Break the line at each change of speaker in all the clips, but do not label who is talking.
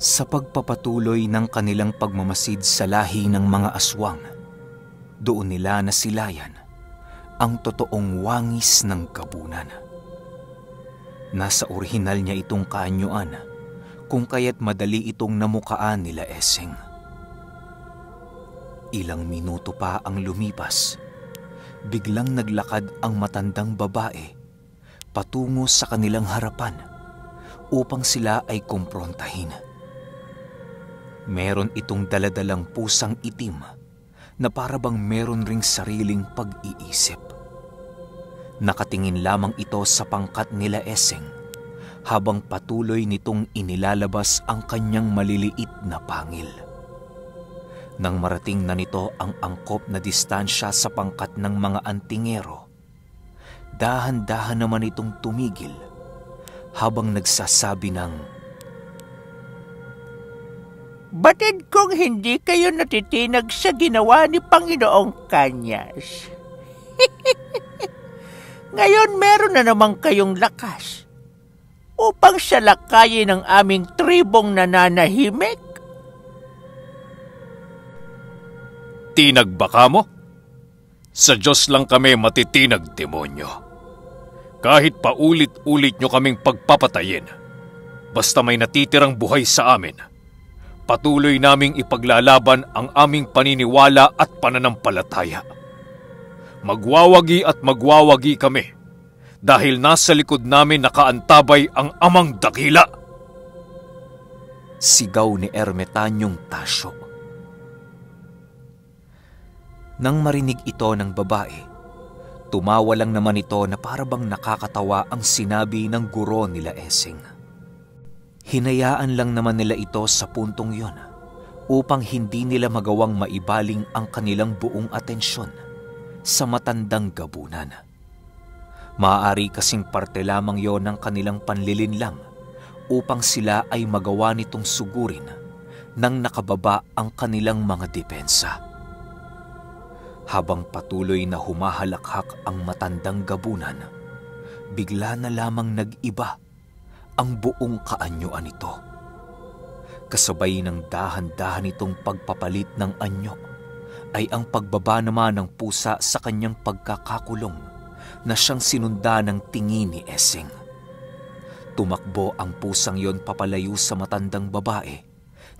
Sa pagpapatuloy ng kanilang pagmamasid sa lahi ng mga aswang, doon nila nasilayan ang totoong wangis ng kabunan. Nasa orihinal niya itong kaanyuan kung kaya't madali itong namukaan nila Eseng. Ilang minuto pa ang lumipas, biglang naglakad ang matandang babae patungo sa kanilang harapan upang sila ay kumprontahin. Meron itong daladalang pusang itim na parabang meron ring sariling pag-iisip. Nakatingin lamang ito sa pangkat nila Eseng habang patuloy nitong inilalabas ang kanyang maliliit na pangil. Nang marating na nito ang angkop na distansya sa pangkat ng mga antingero, dahan-dahan naman itong tumigil habang nagsasabi ng
Batid kong hindi kayo natitinag sa ginawa ni Panginoong Kanyas. Ngayon meron na naman kayong lakas upang salakayin ang aming tribong nananahimik.
Tinag ba ka mo? Sa Diyos lang kami matitinag, demonyo. Kahit paulit-ulit nyo kaming pagpapatayin, basta may natitirang buhay sa amin – patuloy naming ipaglalaban ang aming paniniwala at pananampalataya. Magwawagi at magwawagi kami dahil nasa likod namin nakaantabay ang amang dakila.
Sigaw ni Ermetanyong Tasyo. Nang marinig ito ng babae, tumawa lang naman ito na parabang nakakatawa ang sinabi ng guro nila Esing. Hinayaan lang naman nila ito sa puntong yon upang hindi nila magawang maibaling ang kanilang buong atensyon sa matandang gabunan. Maaari kasing parte lamang yon ng kanilang panlilinlang upang sila ay magawa nitong sugurin nang nakababa ang kanilang mga depensa. Habang patuloy na humahalakhak ang matandang gabunan, bigla na lamang nag-iba ang buong kaanyuan nito. Kasabay ng dahan-dahan itong pagpapalit ng anyo ay ang pagbaba naman ng pusa sa kanyang pagkakakulong na siyang sinunda ng tingin ni Esing. Tumakbo ang pusang yon papalayo sa matandang babae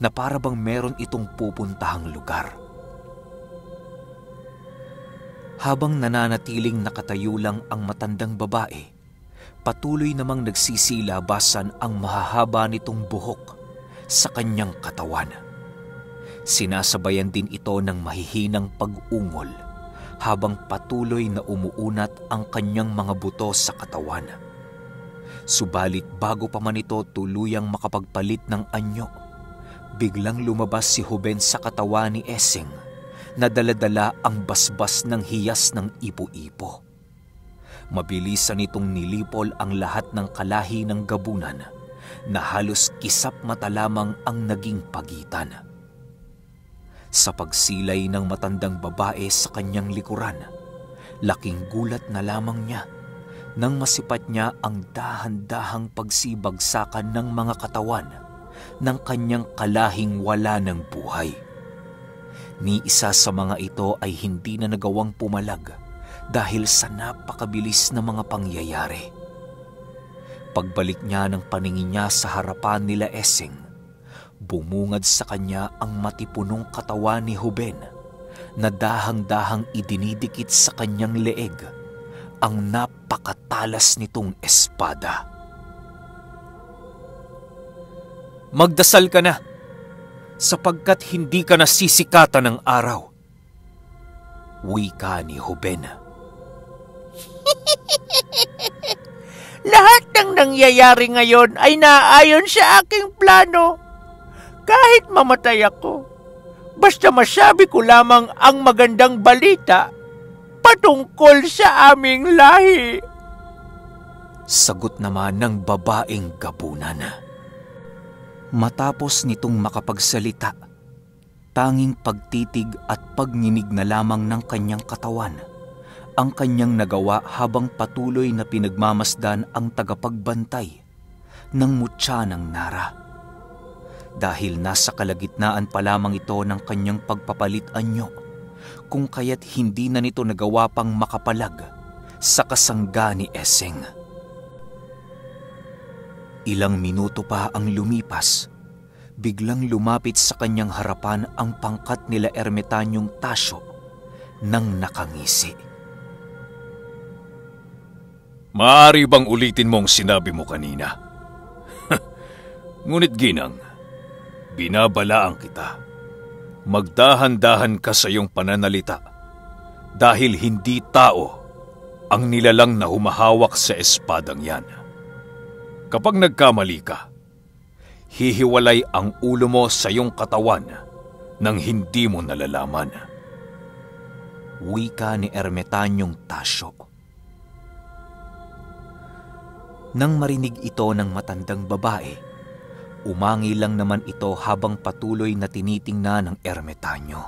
na parabang meron itong pupuntahang lugar. Habang nananatiling nakatayo lang ang matandang babae, patuloy namang nagsisilabasan ang mahahaba nitong buhok sa kanyang katawan. Sinasabayan din ito ng mahihinang pag-ungol habang patuloy na umuunat ang kanyang mga buto sa katawan. Subalit bago pa man ito tuluyang makapagpalit ng anyo, biglang lumabas si Huben sa katawan ni Esing na daladala ang basbas ng hiyas ng ipo-ipo. Mabilisan nitong nilipol ang lahat ng kalahi ng gabunan na halos kisap mata lamang ang naging pagitan. Sa pagsilay ng matandang babae sa kanyang likuran, laking gulat na lamang niya nang masipat niya ang dahan-dahang pagsibagsakan ng mga katawan ng kanyang kalahing wala ng buhay. Ni isa sa mga ito ay hindi na nagawang pumalag dahil sa napakabilis na mga pangyayari. Pagbalik niya ng paningin niya sa harapan nila Esing, bumungad sa kanya ang matipunong katawan ni Huben na dahang-dahang idinidikit sa kanyang leeg ang napakatalas nitong espada. Magdasal ka na sapagkat hindi ka nasisikatan ng araw. Wika ni Huben.
Lahat ng nangyayari ngayon ay naayon sa aking plano. Kahit mamatay ako, basta masabi ko lamang ang magandang balita patungkol sa aming lahi.
Sagot naman ng babaeng gabunan. Matapos nitong makapagsalita, tanging pagtitig at pagninig na lamang ng kanyang katawan ang kanyang nagawa habang patuloy na pinagmamasdan ang tagapagbantay ng mutya ng Nara. dahil nasa kalagitnaan pa lamang ito ng kanyang pagpapalit anyo kung kaya't hindi na nito nagawa pang makapalag sa kasangga ni Eseng. Ilang minuto pa ang lumipas, biglang lumapit sa kanyang harapan ang pangkat nila ermetanyong tasyo nang nakangisi.
Maaari bang ulitin mo ang sinabi mo kanina? Ngunit ginang, binabalaan kita. Magdahan-dahan ka sa iyong pananalita dahil hindi tao ang nilalang na humahawak sa espadang yan. Kapag nagkamali ka, hihiwalay ang ulo mo sa iyong katawan nang hindi mo nalalaman.
Wika ni Ermetanyong Tasyo. Nang marinig ito ng matandang babae, umangi lang naman ito habang patuloy na tinitingnan ng ermetanyo.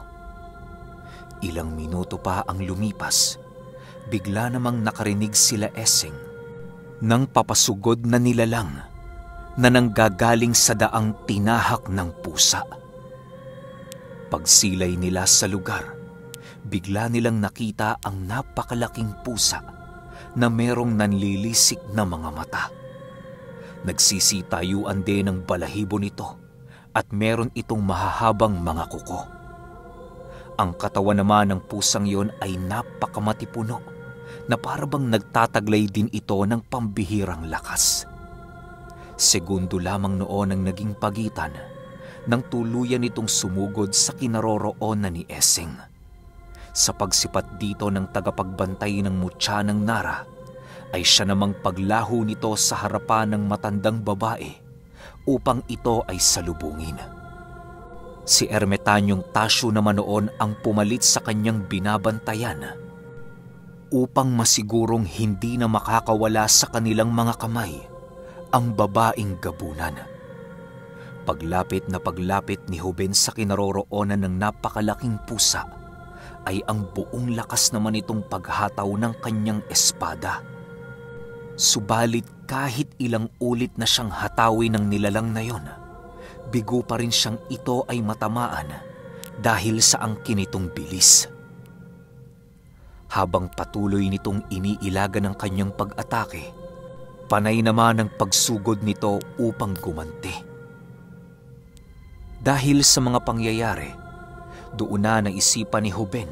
Ilang minuto pa ang lumipas, bigla namang nakarinig sila Esing nang papasugod na nilalang na nanggagaling sa daang tinahak ng pusa. Pagsilay nila sa lugar, bigla nilang nakita ang napakalaking pusa na merong nanlilisik na mga mata. Nagsisitayuan din ang balahibo nito at meron itong mahahabang mga kuko. Ang katawan naman ng pusang yon ay napakamatipuno na parabang nagtataglay din ito ng pambihirang lakas. Segundo lamang noon ang naging pagitan nang tuluyan itong sumugod sa kinaroroonan ni Essing sa pagsipat dito ng tagapagbantay ng mutya ng Nara, ay siya namang paglaho nito sa harapan ng matandang babae upang ito ay salubungin. Si Ermetanyong Tasyo naman noon ang pumalit sa kanyang binabantayan upang masigurong hindi na makakawala sa kanilang mga kamay ang babaing gabunan. Paglapit na paglapit ni Huben sa kinaroroonan ng napakalaking pusa, ay ang buong lakas naman itong paghataw ng kanyang espada. Subalit kahit ilang ulit na siyang hatawin ng nilalang na yon, bigo pa rin siyang ito ay matamaan dahil sa angkin nitong bilis. Habang patuloy nitong iniilaga ng kanyang pag-atake, panay naman ang pagsugod nito upang gumanti. Dahil sa mga pangyayari, doon na naisipan ni Huben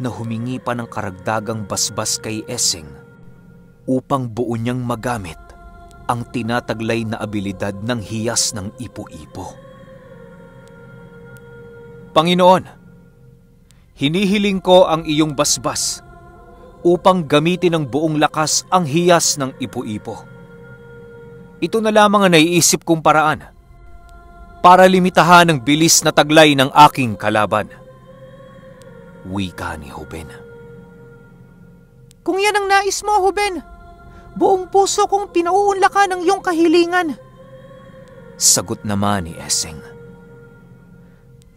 na humingi pa ng karagdagang basbas kay Eseng upang buo niyang magamit ang tinataglay na abilidad ng hiyas ng ipo-ipo. Panginoon, hinihiling ko ang iyong basbas upang gamitin ng buong lakas ang hiyas ng ipo-ipo. Ito na lamang ang naiisip kong paraan para limitahan ang bilis na taglay ng aking kalaban. Wika ni Huben.
Kung yan ang nais mo, Huben, buong puso kong pinauunlakan ng iyong kahilingan.
Sagot naman ni Eseng.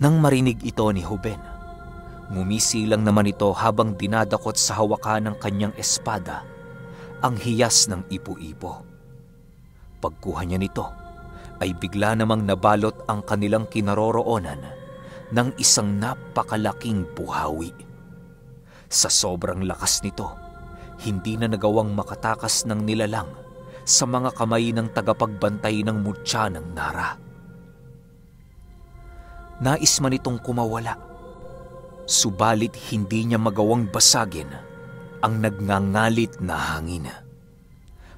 Nang marinig ito ni Huben, ngumisi lang naman ito habang dinadakot sa hawakan ng kanyang espada ang hiyas ng ipo-ipo. Pagkuha niya nito, ay bigla namang nabalot ang kanilang kinaroroonan ng isang napakalaking buhawi. Sa sobrang lakas nito, hindi na nagawang makatakas ng nilalang sa mga kamay ng tagapagbantay ng mutya ng Nara. Nais man itong kumawala, subalit hindi niya magawang basagin ang nagngangalit na hangin.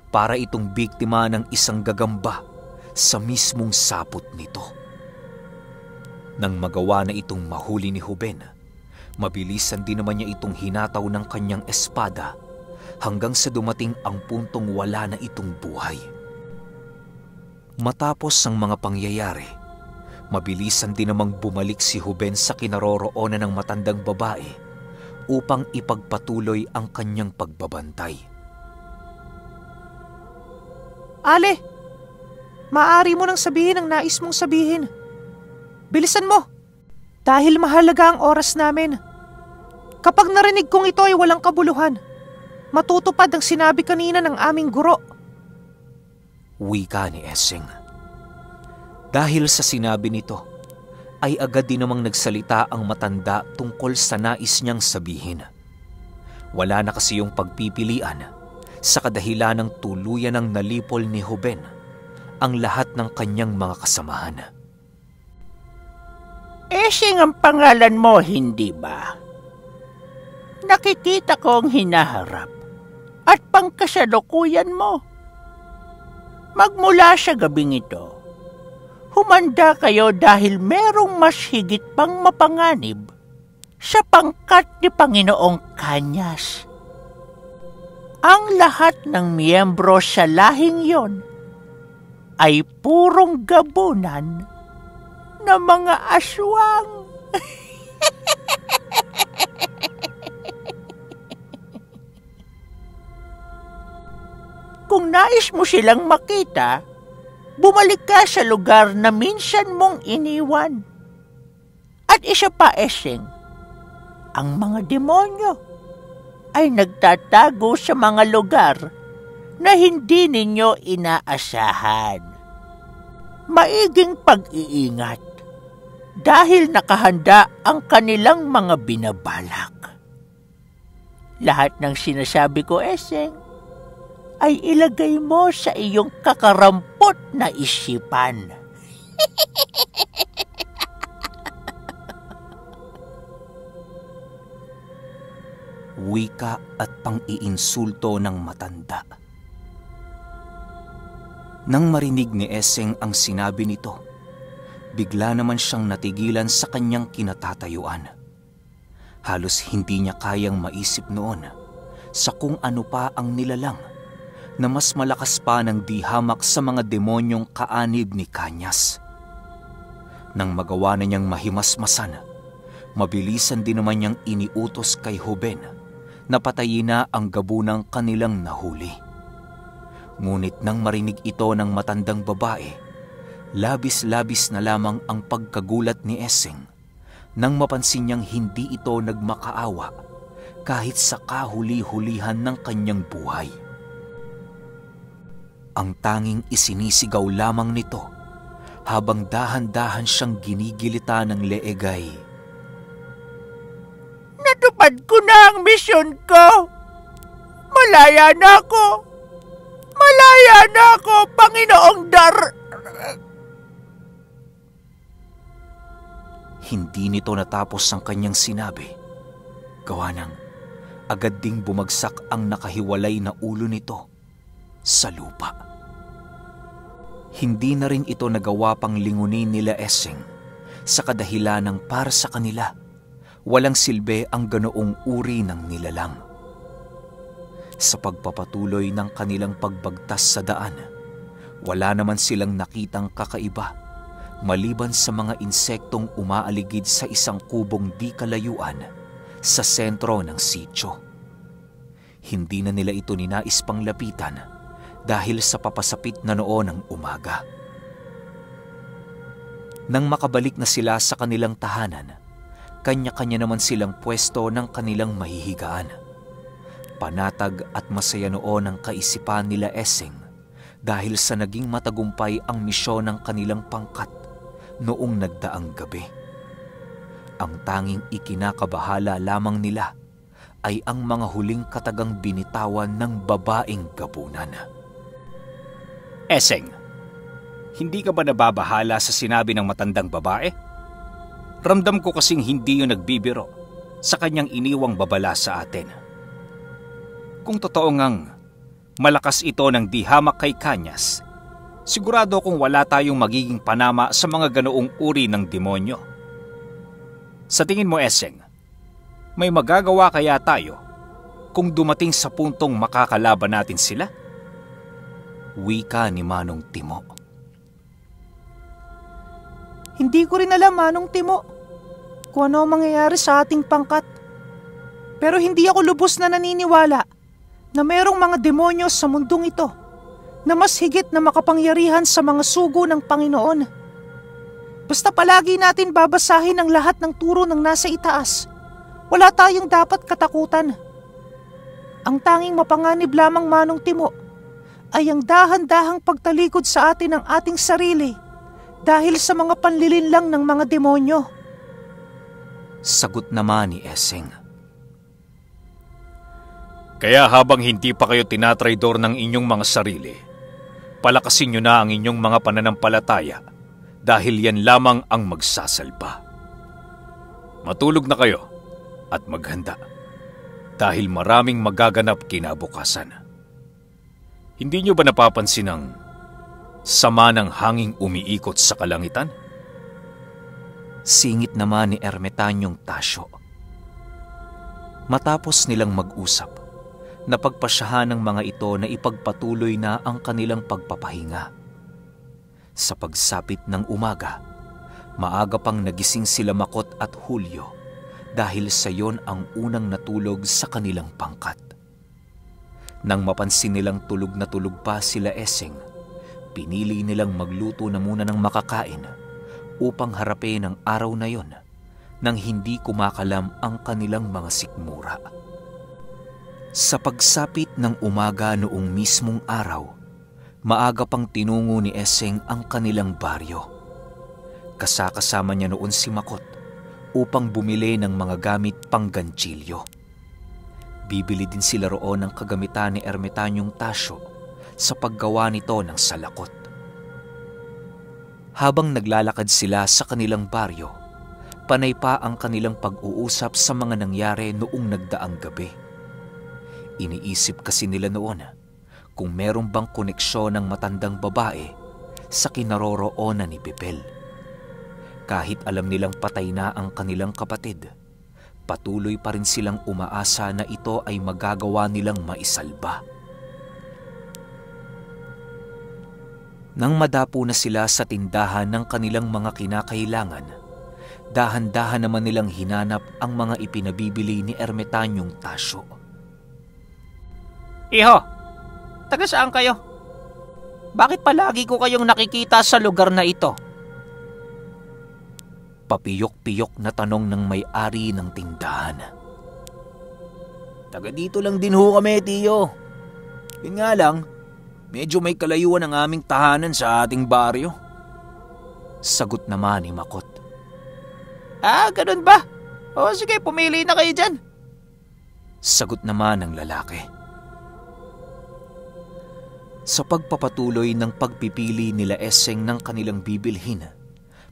Para itong biktima ng isang gagamba sa mismong sapot nito. Nang magawa na itong mahuli ni Huben, mabilisan din naman niya itong hinataw ng kanyang espada hanggang sa dumating ang puntong wala na itong buhay. Matapos ang mga pangyayari, mabilisan din namang bumalik si Huben sa kinaroroonan ng matandang babae upang ipagpatuloy ang kanyang pagbabantay.
Ale, Maari mo nang sabihin ang nais mong sabihin. Bilisan mo! Dahil mahalaga ang oras namin. Kapag narinig kong ito ay walang kabuluhan, matutupad ang sinabi kanina ng aming guro.
Wika ni Essing. Dahil sa sinabi nito, ay agad din namang nagsalita ang matanda tungkol sa nais niyang sabihin. Wala na kasi yung pagpipilian sa kadahilan ng tuluyan ng nalipol ni Hoben ang lahat ng kanyang mga kasamahan.
Esing ang pangalan mo, hindi ba? Nakikita ko ang hinaharap at pangkasalukuyan mo. Magmula sa gabing ito, humanda kayo dahil merong mas higit pang mapanganib sa pangkat ni Panginoong Kanyas. Ang lahat ng miyembro sa lahing yon ay purong gabunan ng mga aswang. Kung nais mo silang makita, bumalik ka sa lugar na minsan mong iniwan. At isa pa, Esing, ang mga demonyo ay nagtatago sa mga lugar na hindi ninyo inaasahan. Maiging pag-iingat dahil nakahanda ang kanilang mga binabalak. Lahat ng sinasabi ko, Eseng, ay ilagay mo sa iyong kakarampot na isipan.
Wika at pang-iinsulto ng matanda. Nang marinig ni Eseng ang sinabi nito, bigla naman siyang natigilan sa kanyang kinatatayuan. Halos hindi niya kayang maisip noon sa kung ano pa ang nilalang na mas malakas pa ng dihamak sa mga demonyong kaanib ni Kanyas. Nang magawa na niyang mahimasmasan, mabilisan din naman niyang iniutos kay Hoben na patayin na ang gabunang kanilang nahuli. Ngunit nang marinig ito ng matandang babae, labis-labis na lamang ang pagkagulat ni Essing nang mapansin niyang hindi ito nagmakaawa kahit sa kahuli-hulihan ng kanyang buhay. Ang tanging isinisigaw lamang nito habang dahan-dahan siyang ginigilita ng leegay.
Natupad ko na ang misyon ko! Malaya na ako! Malaya na ako, Panginoong Dar...
Hindi nito natapos ang kanyang sinabi. Gawa ng agad ding bumagsak ang nakahiwalay na ulo nito sa lupa. Hindi na rin ito nagawa pang lingunin nila Essing sa kadahilan ng para sa kanila walang silbi ang ganoong uri ng nilalang. Sa pagpapatuloy ng kanilang pagbagtas sa daan, wala naman silang nakitang kakaiba maliban sa mga insektong umaaligid sa isang kubong di kalayuan sa sentro ng sityo. Hindi na nila ito ninais pang lapitan dahil sa papasapit na noon ng umaga. Nang makabalik na sila sa kanilang tahanan, kanya-kanya naman silang pwesto ng kanilang mahihigaan. Panatag at masaya noon ang kaisipan nila Essing dahil sa naging matagumpay ang misyon ng kanilang pangkat noong nagdaang gabi. Ang tanging ikinakabahala lamang nila ay ang mga huling katagang binitawan ng babaeng gabunan.
Eseng, hindi ka ba nababahala sa sinabi ng matandang babae? Ramdam ko kasing hindi yung nagbibiro sa kanyang iniwang babala sa atin. Kung totoo ngang malakas ito ng dihamak kay Kanyas, sigurado kung wala tayong magiging panama sa mga ganoong uri ng demonyo. Sa tingin mo, Eseng, may magagawa kaya tayo kung dumating sa puntong makakalaban natin sila?
Wika ni Manong Timo.
Hindi ko rin alam, Manong Timo, kung ano ang mangyayari sa ating pangkat. Pero hindi ako lubos na naniniwala na mayroong mga demonyo sa mundong ito na mas higit na makapangyarihan sa mga sugo ng Panginoon. Basta palagi natin babasahin ang lahat ng turo ng nasa itaas. Wala tayong dapat katakutan. Ang tanging mapanganib lamang manong timo ay ang dahan-dahang pagtalikod sa atin ng ating sarili Dahil sa mga panlilin lang ng mga demonyo.
Sagot naman ni Essing.
Kaya habang hindi pa kayo tinatraydor ng inyong mga sarili, palakasin nyo na ang inyong mga pananampalataya dahil yan lamang ang magsasalba. Matulog na kayo at maghanda dahil maraming magaganap kinabukasan. Hindi nyo ba napapansin ang sama ng hanging umiikot sa kalangitan?
Singit naman ni Ermetanyong Tasyo. Matapos nilang mag-usap, napagpasyahan ng mga ito na ipagpatuloy na ang kanilang pagpapahinga. Sa pagsapit ng umaga, maaga pang nagising sila Makot at Hulyo dahil sa yon ang unang natulog sa kanilang pangkat. Nang mapansin nilang tulog na tulog pa sila Eseng, pinili nilang magluto na muna ng makakain upang harapin ang araw na yon nang hindi kumakalam ang kanilang mga sikmura. Sa pagsapit ng umaga noong mismong araw, maaga pang tinungo ni Eseng ang kanilang baryo. Kasakasama niya noon si Makot upang bumili ng mga gamit pang ganchilyo. Bibili din sila roon ng kagamitan ni Ermetanyong Tasyo sa paggawa nito ng salakot. Habang naglalakad sila sa kanilang baryo, panay pa ang kanilang pag-uusap sa mga nangyari noong nagdaang gabi. Iniisip kasi nila noon kung meron bang koneksyon ng matandang babae sa kinaroroonan ni Pipel. Kahit alam nilang patay na ang kanilang kapatid, patuloy pa rin silang umaasa na ito ay magagawa nilang maisalba. Nang madapo na sila sa tindahan ng kanilang mga kinakailangan, dahan-dahan naman nilang hinanap ang mga ipinabibili ni Ermetanyong Tasyo.
Iho, Taga saan kayo? Bakit palagi ko kayong nakikita sa lugar na ito?
Papiyok-piyok na tanong ng may-ari ng tindahan.
Taga dito lang din ho kami, Tiyo. Yun nga lang, medyo may kalayuan ang aming tahanan sa ating baryo.
Sagot naman ni Makot.
Ah, ganun ba? O sige, pumili na kayo dyan.
Sagot naman ng lalaki. Sa pagpapatuloy ng pagpipili nila Eseng ng kanilang bibilhin,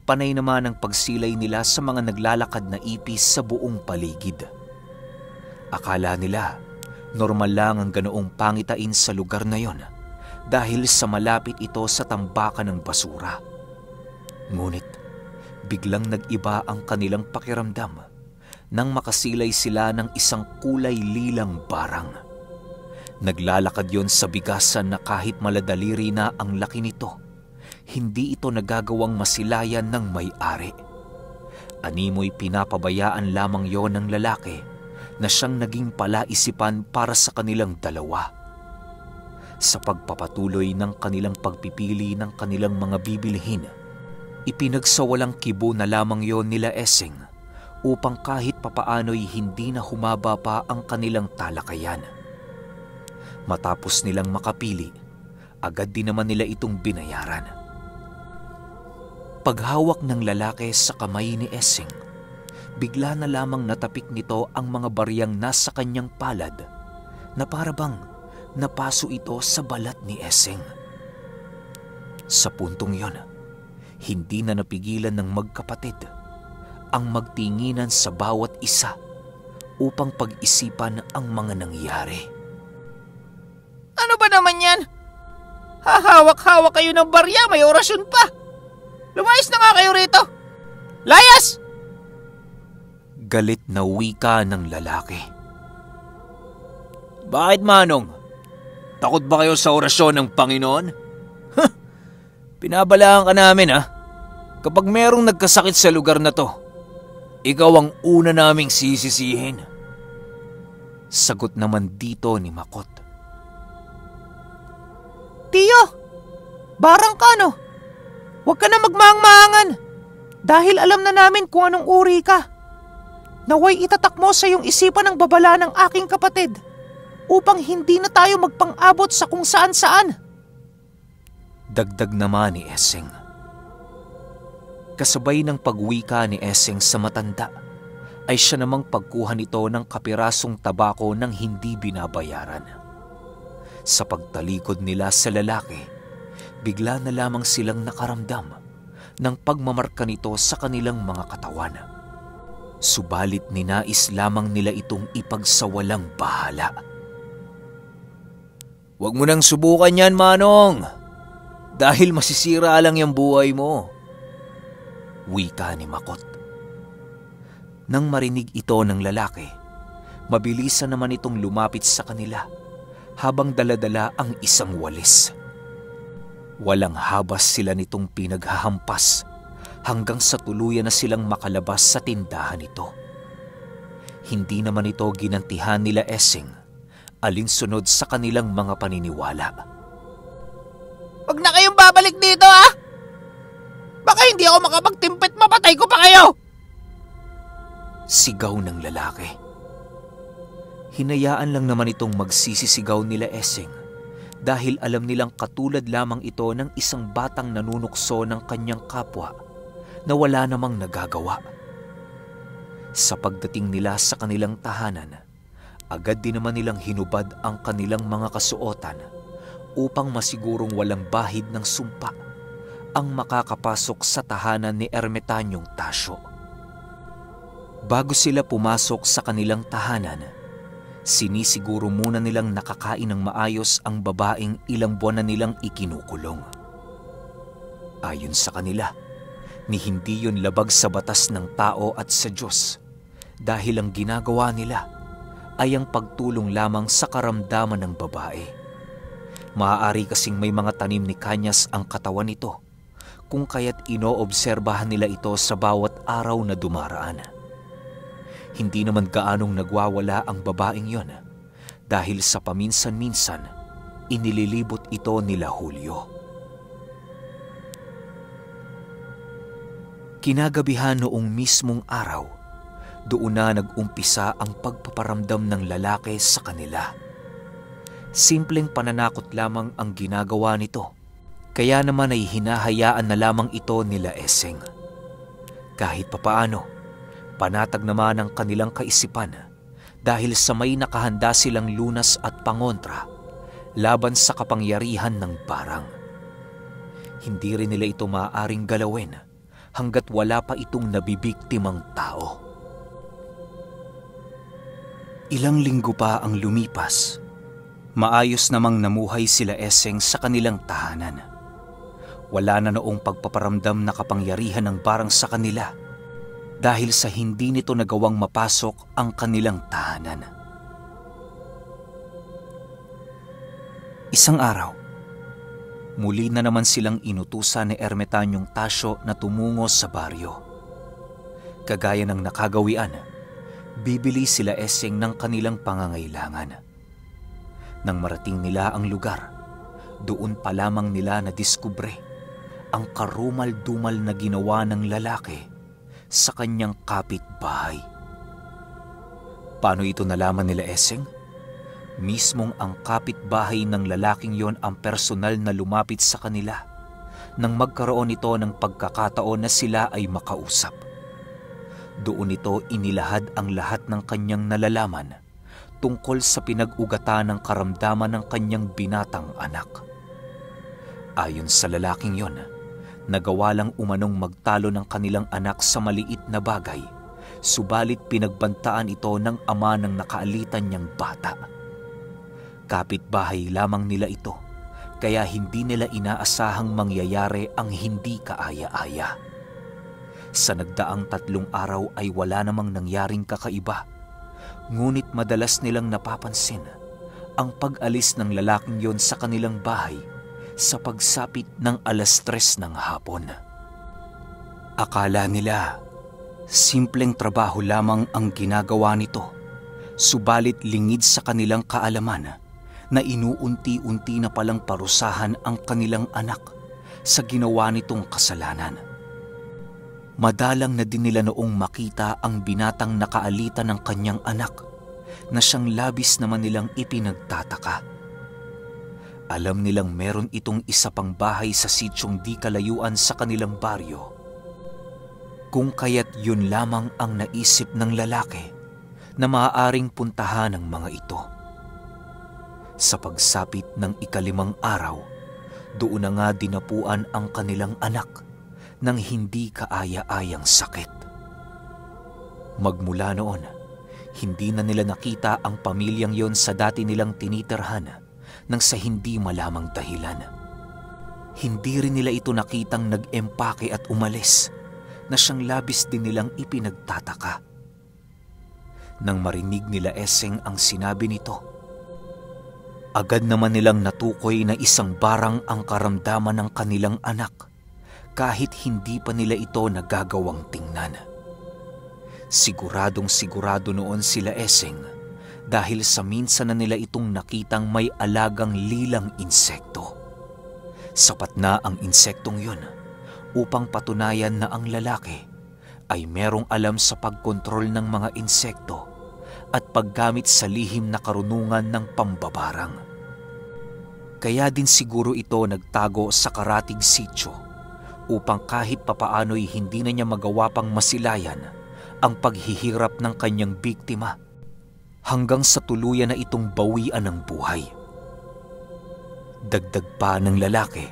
panay naman ang pagsilay nila sa mga naglalakad na ipis sa buong paligid. Akala nila, normal lang ang ganoong pangitain sa lugar na yon dahil sa malapit ito sa tambakan ng basura. Ngunit, biglang nag-iba ang kanilang pakiramdam nang makasilay sila ng isang kulay lilang barang. Naglalakad yon sa bigasan na kahit maladaliri na ang laki nito, hindi ito nagagawang masilayan ng may-ari. Animoy pinapabayaan lamang yon ng lalaki na siyang naging palaisipan para sa kanilang dalawa. Sa pagpapatuloy ng kanilang pagpipili ng kanilang mga bibilhin, ipinagsawalang kibo na lamang yon nila Esing upang kahit papaano'y hindi na humaba pa ang kanilang talakayan. Matapos nilang makapili, agad din naman nila itong binayaran. Paghawak ng lalaki sa kamay ni Essing, bigla na lamang natapik nito ang mga bariyang nasa kanyang palad na parabang napaso ito sa balat ni Essing. Sa puntong yon, hindi na napigilan ng magkapatid ang magtinginan sa bawat isa upang pag-isipan ang mga nangyari.
Ano ba naman yan? Hahawak-hawak kayo ng barya, may orasyon pa. Lumayas na nga kayo rito. Layas!
Galit na wika ng lalaki.
Bakit manong? Takot ba kayo sa orasyon ng Panginoon? Pinabalaan ka namin ha. Kapag merong nagkasakit sa lugar na to, ikaw ang una naming sisisihin.
Sagot naman dito ni Makot.
Tiyo, barang ka no. Huwag ka na magmangmangan. Dahil alam na namin kung anong uri ka. Naway itatak mo sa iyong isipan ang babala ng aking kapatid upang hindi na tayo magpang-abot sa kung saan-saan.
Dagdag naman ni Essing. Kasabay ng pagwika ni Eseng sa matanda, ay siya namang pagkuha nito ng kapirasong tabako ng hindi binabayaran. Sa pagtalikod nila sa lalaki, bigla na lamang silang nakaramdam ng pagmamarka nito sa kanilang mga katawan. Subalit ninais lamang nila itong ipagsawalang bahala. Huwag mo nang subukan yan, Manong! Dahil masisira lang yung buhay mo wika ni Makot. Nang marinig ito ng lalaki, mabilisan naman itong lumapit sa kanila habang daladala ang isang walis. Walang habas sila nitong pinaghahampas hanggang sa tuluyan na silang makalabas sa tindahan nito. Hindi naman ito ginantihan nila Essing alinsunod sa kanilang mga paniniwala.
Huwag na kayong babalik dito ah! Baka hindi ako makapagtimpit, mapatay ko pa kayo!
Sigaw ng lalaki. Hinayaan lang naman itong magsisisigaw nila Eseng dahil alam nilang katulad lamang ito ng isang batang nanunukso ng kanyang kapwa na wala namang nagagawa. Sa pagdating nila sa kanilang tahanan, agad din naman nilang hinubad ang kanilang mga kasuotan upang masigurong walang bahid ng sumpa ang makakapasok sa tahanan ni Ermetanyong Tasyo. Bago sila pumasok sa kanilang tahanan, sinisiguro muna nilang nakakain ng maayos ang babaeng ilang buwan na nilang ikinukulong. Ayon sa kanila, ni hindi yun labag sa batas ng tao at sa Diyos dahil ang ginagawa nila ay ang pagtulong lamang sa karamdaman ng babae. Maaari kasing may mga tanim ni Kanyas ang katawan nito kung kaya't inoobserbahan nila ito sa bawat araw na dumaraan. Hindi naman gaanong nagwawala ang babaeng yon dahil sa paminsan-minsan inililibot ito nila Julio. Kinagabihan noong mismong araw, doon na nag-umpisa ang pagpaparamdam ng lalaki sa kanila. Simpleng pananakot lamang ang ginagawa nito kaya naman ay hinahayaan na lamang ito nila Eseng. Kahit papaano, panatag naman ang kanilang kaisipan dahil sa may nakahanda silang lunas at pangontra laban sa kapangyarihan ng barang. Hindi rin nila ito maaaring galawin hanggat wala pa itong nabibiktimang tao. Ilang linggo pa ang lumipas. Maayos namang namuhay sila Eseng sa kanilang tahanan. Wala na noong pagpaparamdam na kapangyarihan ng barang sa kanila dahil sa hindi nito nagawang mapasok ang kanilang tahanan. Isang araw, muli na naman silang inutusan ni Ermetanyong Tasyo na tumungo sa baryo. Kagaya ng nakagawian, bibili sila eseng ng kanilang pangangailangan. Nang marating nila ang lugar, doon pa lamang nila na diskubre ang karumal-dumal na ginawa ng lalaki sa kanyang kapitbahay. Paano ito nalaman nila Eseng? Mismong ang kapitbahay ng lalaking yon ang personal na lumapit sa kanila nang magkaroon ito ng pagkakataon na sila ay makausap. Doon ito inilahad ang lahat ng kanyang nalalaman tungkol sa pinag-ugatan ng karamdaman ng kanyang binatang anak. Ayon sa lalaking yon, Nagawa lang umanong magtalo ng kanilang anak sa maliit na bagay, subalit pinagbantaan ito ng ama ng nakaalitan niyang bata. Kapitbahay lamang nila ito, kaya hindi nila inaasahang mangyayari ang hindi kaaya-aya. Sa nagdaang tatlong araw ay wala namang nangyaring kakaiba, ngunit madalas nilang napapansin ang pag-alis ng lalaking yon sa kanilang bahay sa pagsapit ng alas tres ng hapon. Akala nila, simpleng trabaho lamang ang ginagawa nito, subalit lingid sa kanilang kaalaman na inuunti-unti na palang parusahan ang kanilang anak sa ginawa nitong kasalanan. Madalang na din nila noong makita ang binatang nakaalitan ng kanyang anak na siyang labis naman nilang ipinagtataka alam nilang meron itong isa pang bahay sa sitsyong di kalayuan sa kanilang baryo. Kung kaya't yun lamang ang naisip ng lalaki na maaaring puntahan ng mga ito. Sa pagsapit ng ikalimang araw, doon na nga dinapuan ang kanilang anak ng hindi kaaya-ayang sakit. Magmula noon, hindi na nila nakita ang pamilyang yon sa dati nilang tinitirhan ng sa hindi malamang dahilan. Hindi rin nila ito nakitang nag-empake at umalis na siyang labis din nilang ipinagtataka. Nang marinig nila Eseng ang sinabi nito, agad naman nilang natukoy na isang barang ang karamdaman ng kanilang anak kahit hindi pa nila ito nagagawang tingnan. Siguradong sigurado noon sila Eseng dahil sa minsan na nila itong nakitang may alagang lilang insekto. Sapat na ang insektong yun upang patunayan na ang lalaki ay merong alam sa pagkontrol ng mga insekto at paggamit sa lihim na karunungan ng pambabarang. Kaya din siguro ito nagtago sa karatig sityo upang kahit papaano'y hindi na niya magawa pang masilayan ang paghihirap ng kanyang biktima hanggang sa tuluyan na itong bawian ng buhay. Dagdag pa ng lalaki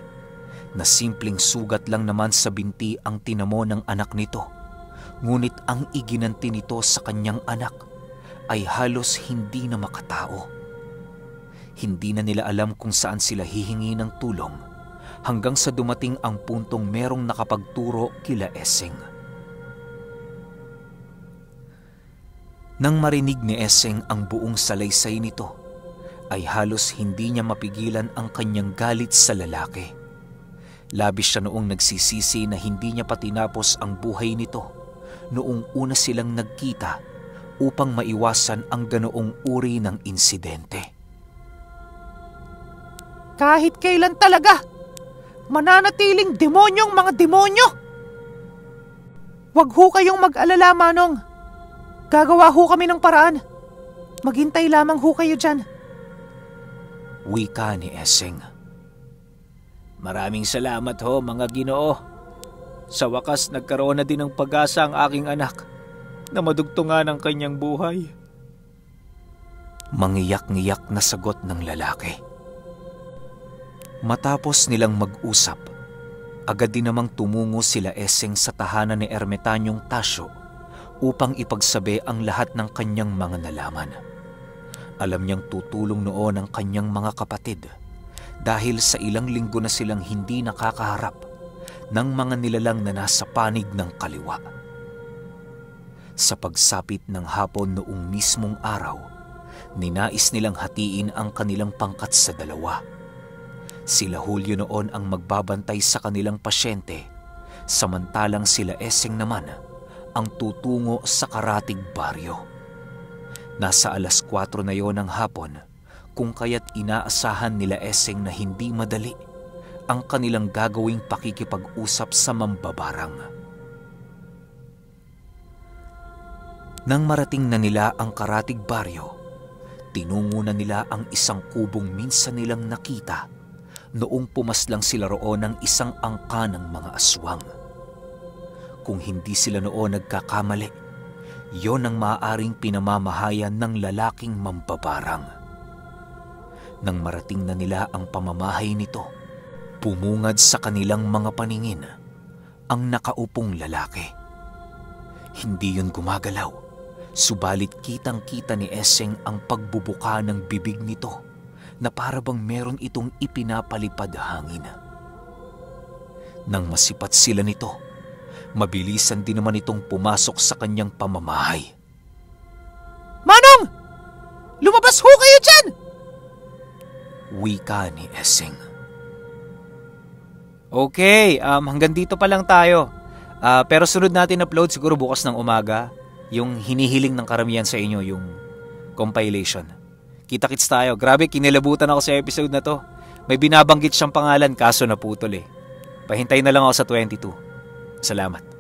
na simpleng sugat lang naman sa binti ang tinamo ng anak nito ngunit ang iginanti nito sa kanyang anak ay halos hindi na makatao. Hindi na nila alam kung saan sila hihingi ng tulong hanggang sa dumating ang puntong merong nakapagturo kila Eseng. Nang marinig ni Eseng ang buong salaysay nito, ay halos hindi niya mapigilan ang kanyang galit sa lalaki. Labis siya noong nagsisisi na hindi niya pa tinapos ang buhay nito noong una silang nagkita upang maiwasan ang ganoong uri ng insidente.
Kahit kailan talaga, mananatiling demonyong mga demonyo! Huwag ho kayong mag-alala, Manong. Gagawa ho kami ng paraan. Maghintay lamang ho kayo dyan.
Wika ni Essing.
Maraming salamat ho mga ginoo. Sa wakas nagkaroon na din ng pag-asa ang aking anak na madugtungan ang kanyang buhay.
Mangiyak-ngiyak na sagot ng lalaki. Matapos nilang mag-usap, agad din namang tumungo sila Eseng sa tahanan ni Ermetanyong Tasyo upang ipagsabi ang lahat ng kanyang mga nalaman. Alam niyang tutulong noon ang kanyang mga kapatid dahil sa ilang linggo na silang hindi nakakaharap ng mga nilalang na nasa panig ng kaliwa. Sa pagsapit ng hapon noong mismong araw, ninais nilang hatiin ang kanilang pangkat sa dalawa. Sila Julio noon ang magbabantay sa kanilang pasyente, samantalang sila Eseng naman ang tutungo sa Karatig Baryo. Nasa alas 4 na yon ng hapon, kung kaya't inaasahan nila Eseng na hindi madali ang kanilang gagawing pakikipag-usap sa mambabarang. Nang marating na nila ang karatig baryo, tinungo na nila ang isang kubong minsan nilang nakita noong pumaslang sila roon ng isang angka ng mga aswang. Kung hindi sila noon nagkakamali, yon ang maaaring pinamamahayan ng lalaking mambabarang. Nang marating na nila ang pamamahay nito, Pumungad sa kanilang mga paningin ang nakaupong lalaki. Hindi yun gumagalaw, subalit kitang-kita ni Eseng ang pagbubuka ng bibig nito na para bang meron itong ipinapalipad hangin. Nang masipat sila nito, mabilisan din naman itong pumasok sa kanyang pamamahay.
Manong! Lumabas ho kayo dyan!
Wika ni Eseng.
Okay, um, hanggang dito pa lang tayo. Uh, pero sunod natin upload siguro bukas ng umaga yung hinihiling ng karamihan sa inyo, yung compilation. Kita-kits tayo. Grabe, kinilabutan ako sa episode na to. May binabanggit siyang pangalan kaso naputol eh. Pahintay na lang ako sa 22. Salamat.